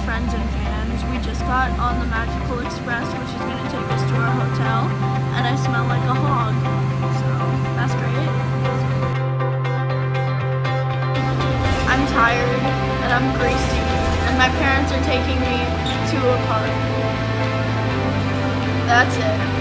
friends and fans. We just got on the Magical Express, which is going to take us to our hotel, and I smell like a hog. So that's great. I'm tired and I'm greasy, and my parents are taking me to a park. That's it.